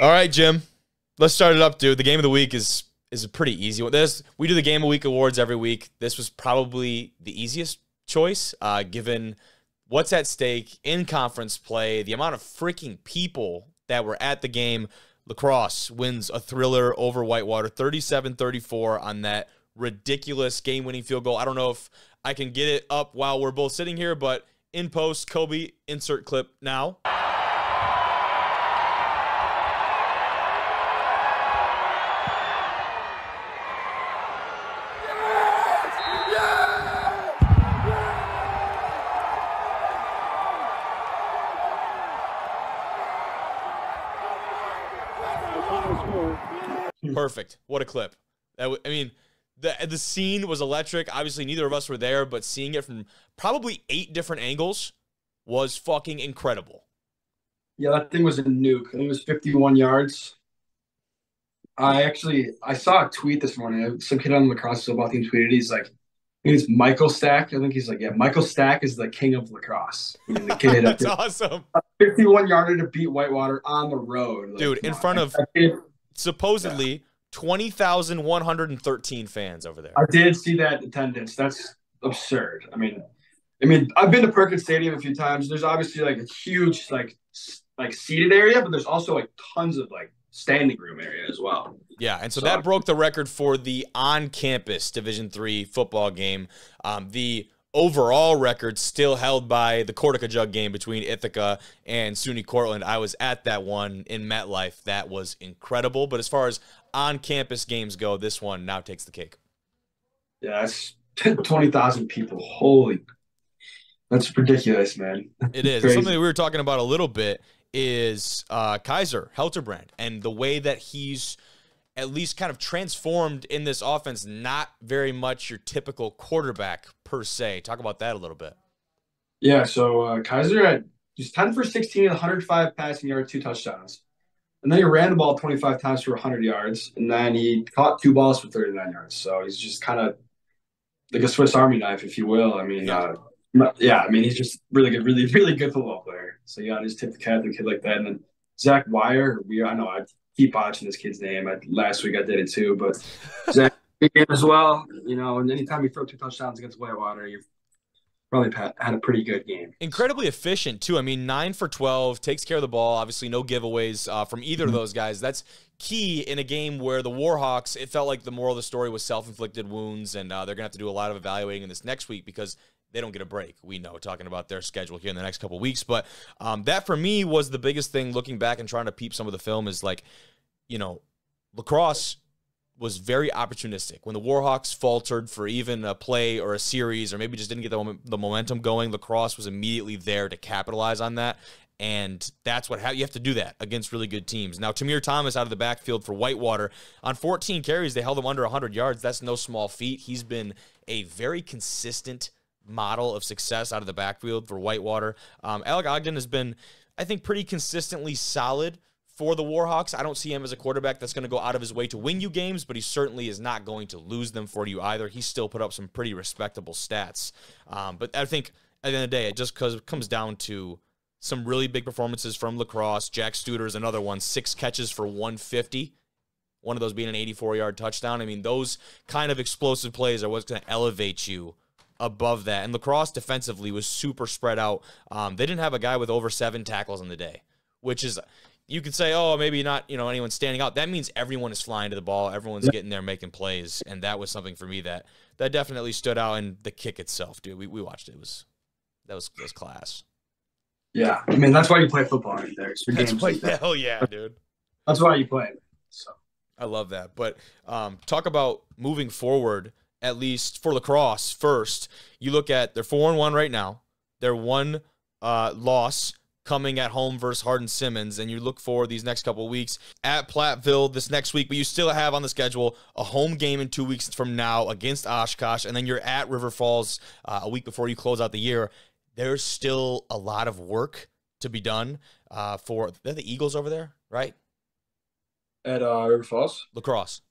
All right, Jim. Let's start it up, dude. The game of the week is is a pretty easy one. This we do the game of week awards every week. This was probably the easiest choice, uh, given what's at stake in conference play, the amount of freaking people that were at the game. La Crosse wins a thriller over Whitewater 37 34 on that ridiculous game winning field goal. I don't know if I can get it up while we're both sitting here, but in post, Kobe, insert clip now. Perfect. What a clip. That w- I mean, the the scene was electric. Obviously, neither of us were there, but seeing it from probably eight different angles was fucking incredible. Yeah, that thing was a nuke. I think it was 51 yards. I actually I saw a tweet this morning. Uh, some kid on the La Crosse football team tweeted. He's like, I think it's Michael Stack. I think he's like, yeah, Michael Stack is the king of La Crosse. I mean, the kid That's a awesome, 51 yarder to beat Whitewater on the road. Like, dude. In front on. of supposedly twenty thousand one hundred and thirteen fans over there. I did see that attendance. That's absurd. I mean, I mean, I've been to Perkins Stadium a few times. There's obviously like a huge like like seated area, but there's also like tons of like standing room area as well. Yeah, and so So- that broke the record for the on-campus Division three football game. Um, the overall record still held by the Cortaca Jug game between Ithaca and SUNY Cortland. I was at that one in MetLife. That was incredible. But as far as on-campus games go, this one now takes the cake. Yeah, that's twenty thousand people. Holy, that's ridiculous, man. It is. Something we were talking about a little bit is uh, Kaiser Helterbrand and the way that he's at least kind of transformed in this offense. Not very much your typical quarterback per se. Talk about that a little bit. Yeah, so uh, Kaiser had he's ten for sixteen, one hundred five passing yards, two touchdowns, and then he ran the ball twenty five times for hundred yards, and then he caught two balls for thirty nine yards. So he's just kind of like a Swiss Army knife, if you will. I mean, Yeah. uh, yeah, I mean he's just really good, really really good football player. So yeah, to just tip the cap to a kid like that, and then Zach Wire. We I know I keep watching this kid's name. I, last week I did it too, but Zach as well. You know, and anytime you throw two touchdowns against Whitewater, you've probably had, a pretty good game. Incredibly efficient too. I mean, nine for twelve, takes care of the ball. Obviously, no giveaways uh, from either of those guys. That's key in a game where the Warhawks. It felt like the moral of the story was self-inflicted wounds, and uh, they're gonna have to do a lot of evaluating in this next week because they don't get a break. We know talking about their schedule here in the next couple weeks, but um, that for me was the biggest thing. Looking back and trying to peep some of the film is like, you know, La Crosse was very opportunistic. When the Warhawks faltered for even a play or a series, or maybe just didn't get the, the momentum going, La Crosse was immediately there to capitalize on that. And that's what ha- you have to do that against really good teams. Now, Tamir Thomas out of the backfield for Whitewater on 14 carries, they held him under 100 yards. That's no small feat. He's been a very consistent model of success out of the backfield for Whitewater. Um, Alec Ogden has been, I think, pretty consistently solid for the Warhawks. I don't see him as a quarterback that's going to go out of his way to win you games, but he certainly is not going to lose them for you either. He still put up some pretty respectable stats. Um, but I think at the end of the day, it just comes down to some really big performances from La Crosse. Jack Studer's another one, six catches for 150. One of those being an 84 yard touchdown. I mean, those kind of explosive plays are what's going to elevate you above that. And La Crosse defensively was super spread out. Um, they didn't have a guy with over seven tackles on the day, which is you could say, oh, maybe not, you know, anyone standing out. That means everyone is flying to the ball, everyone's getting there making plays, and that was something for me that that definitely stood out. And the kick itself, dude, we, we watched it. it was that was that was class. Yeah, I mean that's why you play football right there. It's for That's games why, like that. hell yeah, dude. That's why you play. So I love that. But um, talk about moving forward, at least for La Crosse. First, you look at they're four and one right now. Their one uh, loss coming at home versus Hardin Simmons, and you look for these next couple of weeks at Platteville this next week. But you still have on the schedule a home game in two weeks from now against Oshkosh, and then you're at River Falls uh, a week before you close out the year. There's still a lot of work to be done uh, for they're the Eagles over there, right? at uh, River Falls. La Crosse.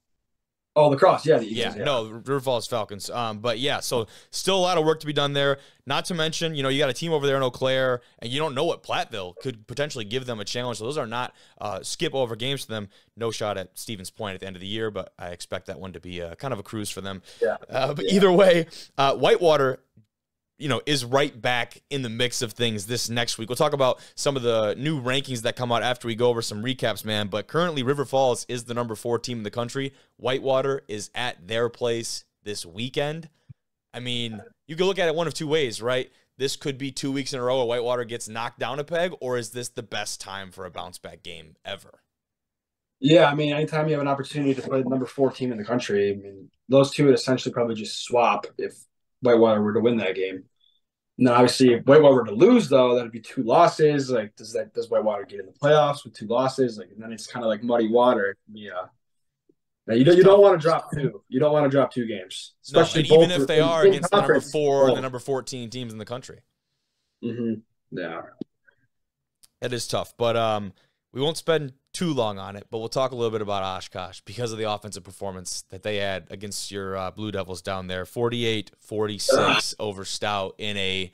Oh, La Crosse, yeah, the Yeah, yeah. no, River Falls Falcons. Um, but yeah, so still a lot of work to be done there. Not to mention, you know, you got a team over there in Eau Claire, and you don't know what Platteville could potentially give them a challenge. So those are not uh, skip over games for them. No shot at Stevens Point at the end of the year, but I expect that one to be uh, kind of a cruise for them. Yeah. Uh, but either way, uh, Whitewater you know, is right back in the mix of things this next week. We'll talk about some of the new rankings that come out after we go over some recaps, man. But currently, River Falls is the number four team in the country. Whitewater is at their place this weekend. I mean, you could look at it one of two ways, right? This could be two weeks in a row where Whitewater gets knocked down a peg, or is this the best time for a bounce back game ever? Yeah, I mean, anytime you have an opportunity to play the number four team in the country, I mean, those two would essentially probably just swap if Whitewater were to win that game. Now, obviously, if Whitewater were to lose, though, that'd be two losses. Like, does that does Whitewater get in the playoffs with two losses? Like, and then it's kind of like muddy water. Yeah. Now you don't you don't want to drop two. You don't want to drop two games, especially and even if they in- are in against the number four and Oh. the number 14 teams in the country. Mm-hmm. Yeah. It is tough, but um, we won't spend too long on it. But we'll talk a little bit about Oshkosh because of the offensive performance that they had against your uh, Blue Devils down there 48 46 over Stout in a,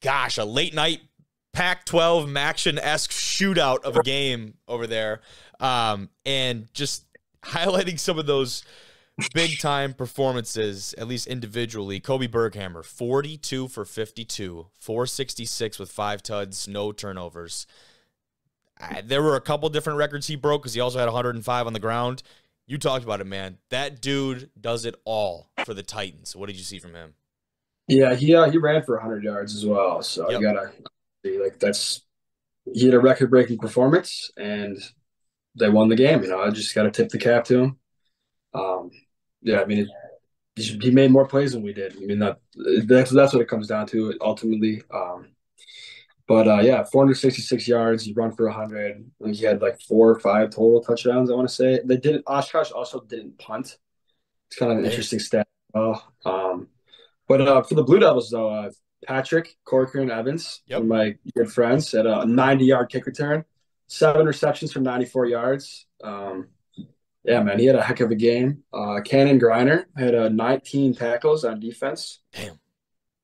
gosh, a late night Pac 12 MACtion esque shootout of a game over there. Um, and just highlighting some of those big time performances, at least individually. Kobe Berghammer, 42 for 52, 466 with five tuds, no turnovers. There were a couple different records he broke because he also had 105 on the ground. You talked about it, man. That dude does it all for the Titans. What did you see from him? Yeah, he uh, he ran for 100 yards as well. So Yep. you gotta see, like that's he had a record breaking performance, and they won the game. You know, I just got to tip the cap to him. Um, yeah, I mean, it, he he made more plays than we did. I mean, that that's that's what it comes down to ultimately. Um, but uh, yeah, 466 yards. He run for 100. I he had like four or five total touchdowns. I want to say they didn't. Oshkosh also didn't punt. It's kind of an interesting stat. Oh, um, but uh, for the Blue Devils, though, uh, Patrick Corcoran Evans, Yep. my good friends, had a 90 yard kick return, seven receptions for 94 yards. Um, yeah, man, he had a heck of a game. Uh, Cannon Griner had uh, 19 tackles on defense. Damn.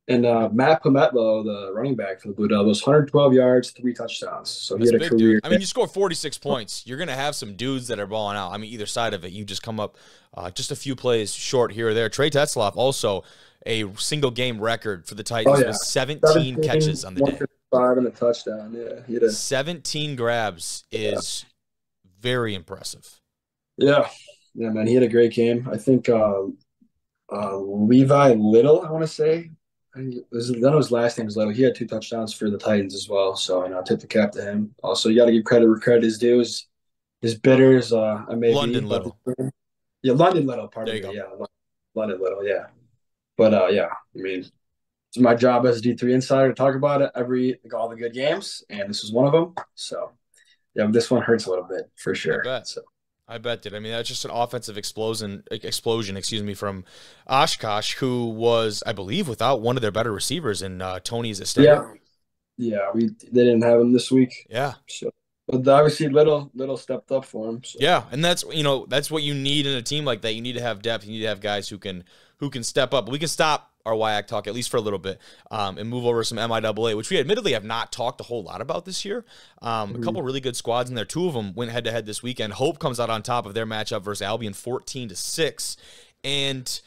And uh, Matt Pometlo, the running back for the Blue Devils, 112 yards, three touchdowns. So That's he had a big, career. dude. I mean, you score 46 points. You're going to have some dudes that are balling out. I mean, either side of it. You just come up uh, just a few plays short here or there. Trey Tetzloff also a single game record for the Titans Oh, yeah. with 17, catches on the day. 155 and a touchdown. Yeah, he had a 17 grabs is very impressive. Yeah, yeah, man, he had a great game. I think uh, uh, Levi Little, I want to say, I think it was, none of his last name Little. He had two touchdowns for the Titans as well. So you know, tip the cap to him. Also, you got to give credit where credit is due. His, his bidders, uh, I may London Little. yeah, London Little. Pardon me. go. Yeah, Lon- London Little. Yeah, but uh, yeah, I mean, it's my job as a D three insider to talk about it every like all the good games, and this is one of them. So yeah, this one hurts a little bit for sure. So. I bet did. I mean, that's just an offensive explosion. Explosion, excuse me, from Oshkosh, who was, I believe, without one of their better receivers in uh, Tony's estate. Yeah. Yeah, we they didn't have him this week. yeah, So but obviously little little stepped up for him. So. yeah, and that's you know that's what you need in a team like that. You need to have depth. You need to have guys who can who can step up. We can stop our WIAC talk at least for a little bit um, and move over some MIAA, which we admittedly have not talked a whole lot about this year. Um, A couple really good squads in there. Two of them went head to head this weekend. Hope comes out on top of their matchup versus Albion, fourteen to six, and.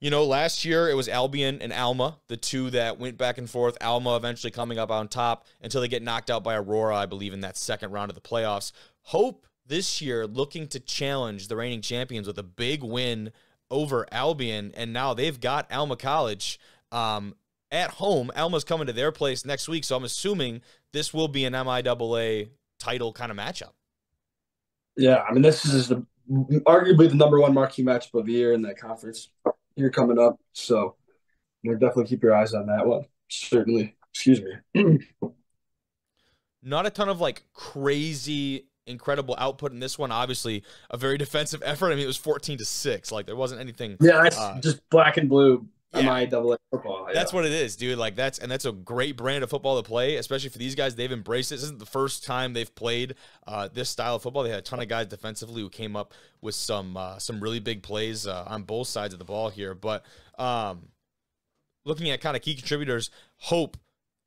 You know, last year it was Albion and Alma, the two that went back and forth. Alma eventually coming up on top until they get knocked out by Aurora, I believe, in that second round of the playoffs. Hope this year looking to challenge the reigning champions with a big win over Albion, and now they've got Alma College um, at home. Alma's coming to their place next week, so I'm assuming this will be an MIAA title kind of matchup. Yeah, I mean this is the arguably the number one marquee matchup of the year in that conference. Here coming up. So you know, definitely keep your eyes on that one. Certainly. Excuse me. Not a ton of like crazy incredible output in this one. Obviously, a very defensive effort. I mean, it was 14 to 6. Like there wasn't anything yeah, that's Uh, just black and blue yeah. MIAA football. Yeah. That's what it is, dude. Like that's and that's a great brand of football to play, especially for these guys. They've embraced it. This isn't the first time they've played uh, this style of football. They had a ton of guys defensively who came up with some uh, some really big plays uh, on both sides of the ball here. But um, looking at kind of key contributors, Hope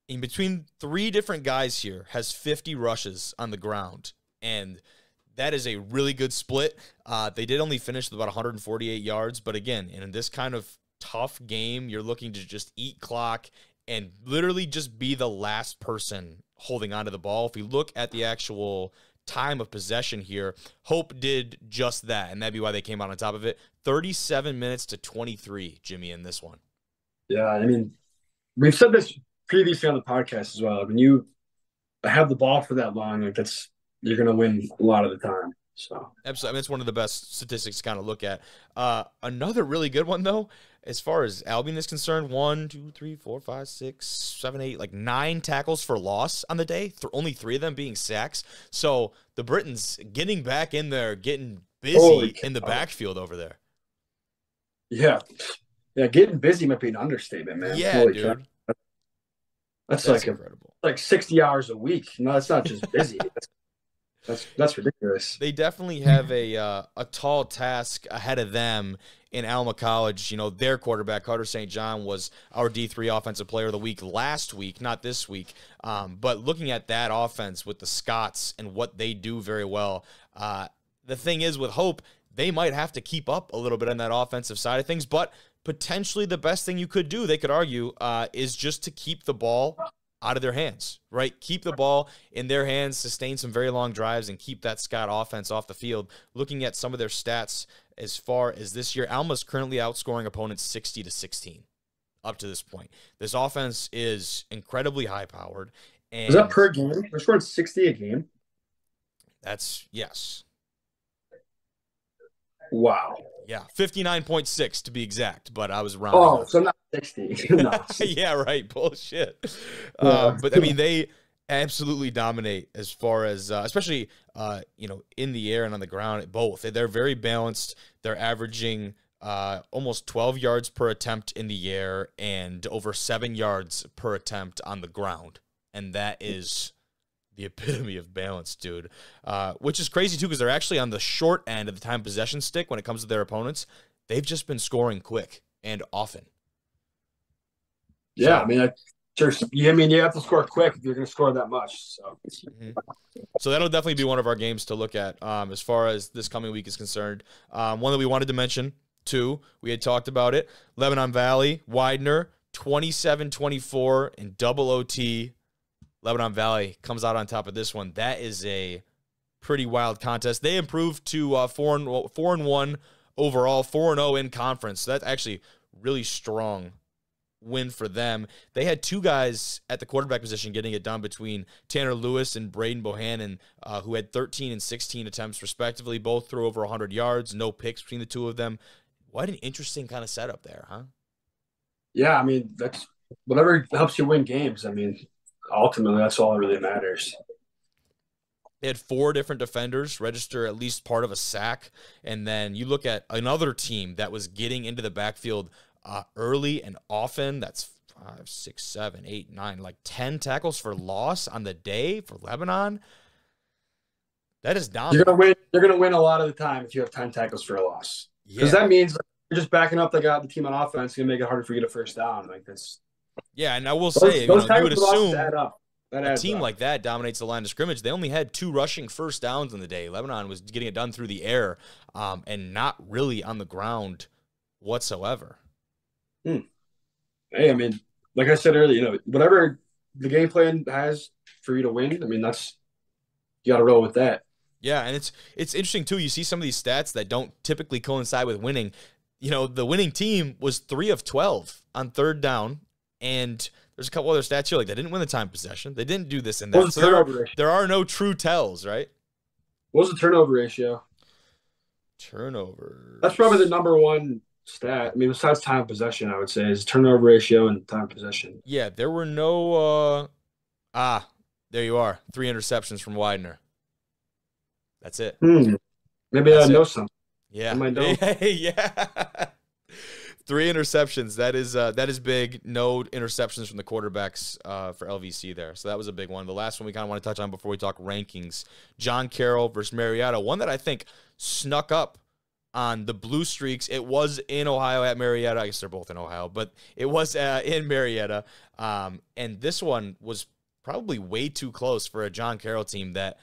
in between three different guys here has 50 rushes on the ground and that is a really good split. Uh, they did only finish with about 148 yards, but again, in this kind of tough game, you're looking to just eat clock and literally just be the last person holding onto the ball. If we look at the actual time of possession here, Hope did just that, and that'd be why they came out on top of it. 37 minutes to 23, Jimmy, in this one. Yeah, I mean, we've said this previously on the podcast as well. When you have the ball for that long, like that's you're going to win a lot of the time. So absolutely, I mean, it's one of the best statistics to kind of look at. Uh, another really good one though, as far as Albion is concerned, one, two, three, four, five, six, seven, eight, like nine tackles for loss on the day. Th- only three of them being sacks. So the Britons getting back in there, getting busy in the backfield over there. Yeah, yeah, getting busy might be an understatement, man. Yeah, Holy dude. That's, that's, like incredible. A, like sixty hours a week. No, that's not just busy. that's that's that's ridiculous. They definitely have a uh, a tall task ahead of them in Alma College. You know, their quarterback Carter St. John was our D three offensive player of the week last week, not this week. Um, but looking at that offense with the Scots and what they do very well, uh, the thing is with Hope, they might have to keep up a little bit on that offensive side of things, but potentially the best thing you could do, they could argue, uh, is just to keep the ball out of their hands, right? Keep the ball in their hands, sustain some very long drives, and keep that Scott offense off the field. Looking at some of their stats as far as this year, Alma's currently outscoring opponents 60 to 16 up to this point. This offense is incredibly high powered. And is that per game? They're scoring 60 a game. That's yes. Wow. Yeah, 59.6 to be exact, but I was wrong. Oh, so not 60. yeah, right. Bullshit. Yeah. Uh, but I mean, they absolutely dominate as far as, uh, especially, uh, you know, in the air and on the ground, both. They're very balanced. They're averaging uh, almost 12 yards per attempt in the air and over seven yards per attempt on the ground. And that is the epitome of balance, dude. Uh, which is crazy too, because they're actually on the short end of the time possession stick when it comes to their opponents. They've just been scoring quick and often. Yeah, so, I mean, I, I mean, you have to score quick if you're going to score that much. So, mm-hmm. so that'll definitely be one of our games to look at um, as far as this coming week is concerned. Um, one that we wanted to mention too, we had talked about it. Lebanon Valley, Widener, 27-24 in double OT Lebanon Valley comes out on top of this one. That is a pretty wild contest. They improved to uh, four and four and one overall, four and zero oh in conference. So that's actually really strong win for them. They had two guys at the quarterback position getting it done between Tanner Lewis and Braden Bohannon, uh, who had 13 and 16 attempts respectively. Both threw over 100 yards, no picks between the two of them. What an interesting kind of setup there, huh? Yeah, I mean that's whatever helps you win games. I mean, ultimately that's all that really matters. They had four different defenders register at least part of a sack. And then you look at another team that was getting into the backfield uh, early and often. That's five, six, seven, eight, nine, like 10 tackles for loss on the day for Lebanon. That is dominant. You're gonna win. You're gonna win a lot of the time if you have 10 tackles for a loss. Because yeah. that means you're just backing up the guy, the team on offense, gonna make it harder for you to first down. Like that's yeah, and I will those, say, those you, know, you would assume a team up. like that dominates the line of scrimmage. They only had two rushing first downs in the day. Lebanon was getting it done through the air um, and not really on the ground whatsoever. Hmm. Hey, I mean, like I said earlier, you know, whatever the game plan has for you to win, I mean, that's you got to roll with that. Yeah, and it's it's interesting too. You see some of these stats that don't typically coincide with winning. You know, the winning team was three of twelve on third down and there's a couple other stats here like they didn't win the time possession. They didn't do this and that. So there are, there are no true tells, right? What was the turnover ratio? Turnover. That's probably the number one stat. I mean, besides time possession, I would say is turnover ratio and time possession. Yeah, there were no. uh Ah, there you are. Three interceptions from Widener. That's it. Hmm. Maybe That's I know it. something. Yeah. Know. yeah. Three interceptions. That is uh, that is big. No interceptions from the quarterbacks uh, for LVC there. So that was a big one. The last one we kind of want to touch on before we talk rankings. John Carroll versus Marietta. One that I think snuck up on the Blue Streaks. It was in Ohio at Marietta. I guess they're both in Ohio, but it was uh, in Marietta. Um, and this one was probably way too close for a John Carroll team that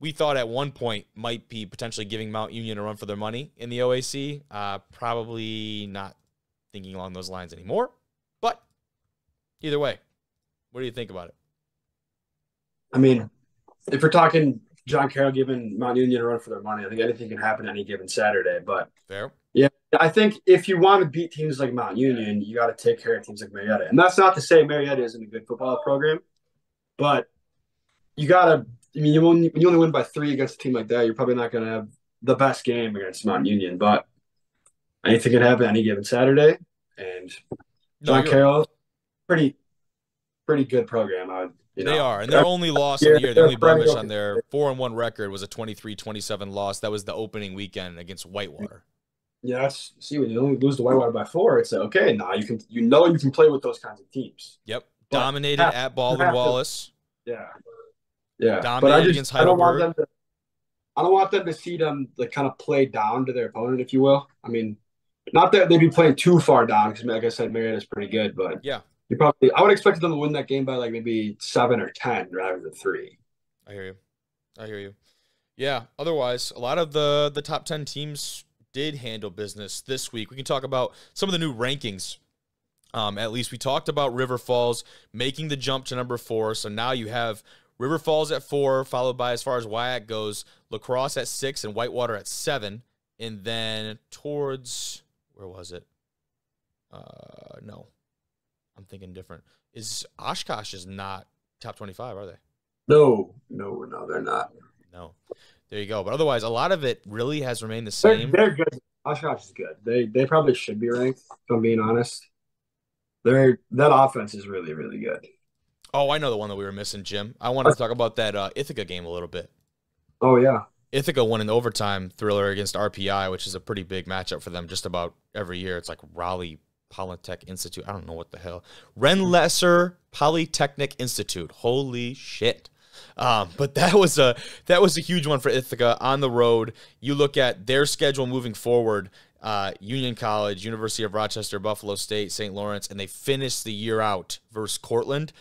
we thought at one point might be potentially giving Mount Union a run for their money in the OAC. Uh, probably not thinking along those lines anymore. But either way, what do you think about it? I mean, if we're talking John Carroll giving Mount Union a run for their money, I think anything can happen any given Saturday. But fair. Yeah, I think if you want to beat teams like Mount Union, you got to take care of teams like Marietta. And that's not to say Marietta isn't a good football program, but you got to. I mean, you only, you only win by three against a team like that, you're probably not going to have the best game against Mount Union. But anything can happen any given Saturday. And John no, Carroll, pretty, pretty good program. I would, you know. They are, and their only loss of the year, the only blemish on their four and one record was a 23-27 loss. That was the opening weekend against Whitewater. Yeah, that's see when you only lose to Whitewater by four, it's okay, now you can you know you can play with those kinds of teams. Yep, but dominated have, at Baldwin Wallace. To, yeah, yeah, dominated but I just. I don't want them to. I don't want them to see them like kind of play down to their opponent, if you will. I mean, not that they'd be playing too far down because, like I said, Marietta's pretty good, but yeah, you probably I would expect them to win that game by like maybe seven or ten rather than three. I hear you. I hear you. Yeah. Otherwise, a lot of the the top ten teams did handle business this week. We can talk about some of the new rankings. Um, at least we talked about River Falls making the jump to number four. So now you have River Falls at four, followed by as far as WIAC goes, La Crosse at six and Whitewater at seven, and then towards where was it? Uh, no, I'm thinking different. Is Oshkosh is not top 25, are they? No, no, no, they're not. No, there you go. But otherwise, a lot of it really has remained the same. They're, they're good. Oshkosh is good. They they probably should be ranked. If I'm being honest, they're that offense is really really good. Oh, I know the one that we were missing, Jim. I wanted to talk about that uh, Ithaca game a little bit. Oh yeah, Ithaca won an overtime thriller against RPI, which is a pretty big matchup for them just about every year. It's like Raleigh Polytech Institute. I don't know what the hell. Rensselaer Polytechnic Institute. Holy shit. Um, but that was a that was a huge one for Ithaca on the road. You look at their schedule moving forward. Uh, Union College, University of Rochester, Buffalo State, St. Lawrence, and they finished the year out versus Cortland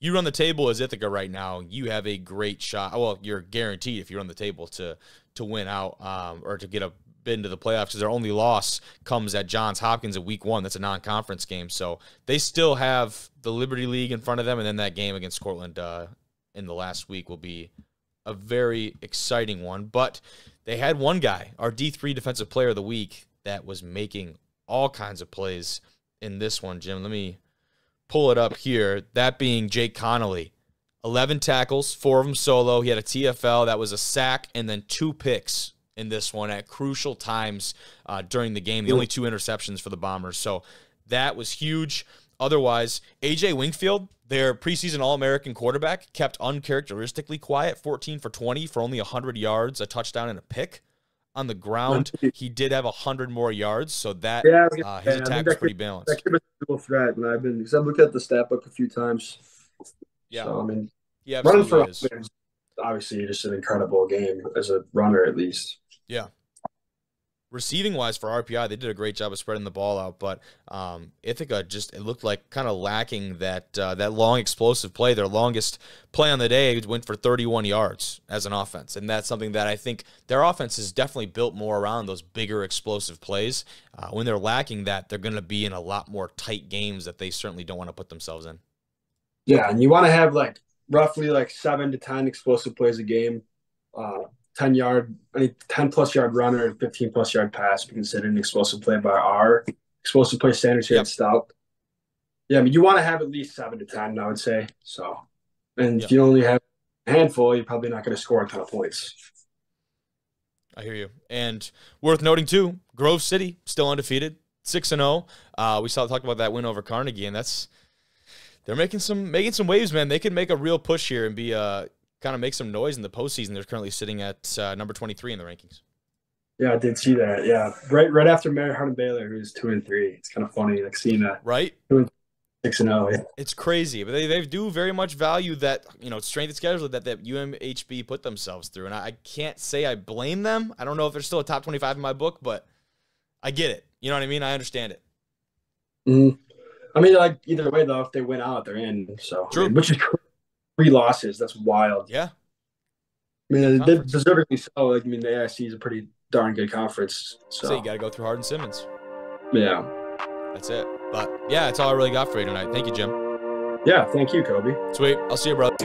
you run the table as Ithaca right now, you have a great shot. Well, you're guaranteed if you run the table to to win out um, or to get a bid into the playoffs because their only loss comes at Johns Hopkins in week one. That's a non-conference game, so they still have the Liberty League in front of them, and then that game against Cortland uh, in the last week will be a very exciting one. But they had one guy, our D3 Defensive Player of the Week, that was making all kinds of plays in this one. Jim, let me pull it up here. That being Jake Connolly. 11 tackles, four of them solo. He had a TFL that was a sack and then two picks in this one at crucial times uh, during the game. The only two interceptions for the Bombers. So that was huge. Otherwise, AJ Wingfield, their preseason All American quarterback, kept uncharacteristically quiet 14 for 20 for only 100 yards, a touchdown, and a pick on the ground. He did have hundred more yards, so that yeah, uh, his attack was pretty balanced. That could be a dual threat, and I've been because I've looked at the stat book a few times. Yeah, so, I mean, yeah, running for is. obviously just an incredible game as a runner, at least. Yeah, receiving wise for RPI, they did a great job of spreading the ball out, but um, Ithaca just it looked like kind of lacking that uh, that long explosive play. Their longest play on the day went for 31 yards as an offense, and that's something that I think their offense is definitely built more around those bigger explosive plays. Uh, when they're lacking that, they're going to be in a lot more tight games that they certainly don't want to put themselves in. Yeah, and you want to have like roughly like seven to ten explosive plays a game. Uh, 10 yard, any 10 plus yard runner and 15 plus yard pass be considered an explosive play by our explosive play standards here yep. at Stout. Yeah, I mean, you want to have at least seven to 10, I would say. So, and yep. if you only have a handful, you're probably not going to score a ton of points. I hear you. And worth noting, too, Grove City still undefeated, 6 and 0. Uh, we saw talk about that win over Carnegie, and that's. They're making some making some waves, man. They could make a real push here and be uh kind of make some noise in the postseason. They're currently sitting at uh, number 23 in the rankings. Yeah, I did see that. Yeah, right, right after Mary Hardin Baylor, who's two and three. It's kind of funny, like seeing that right? six and zero. It's crazy, but they, they do very much value that you know strength of schedule that that UMHB put themselves through, and I, I can't say I blame them. I don't know if they're still a top twenty five in my book, but I get it. You know what I mean? I understand it. Mm-hmm. I mean, like either way though, if they win out, they're in. So True. I mean, which is three losses. That's wild. Yeah. I mean, they deservedly so. Like, I mean, the AIC is a pretty darn good conference. So, so you got to go through Hardin Simmons. Yeah. That's it. But yeah, that's all I really got for you tonight. Thank you, Jim. Yeah, thank you, Kobe. Sweet. I'll see you, brother.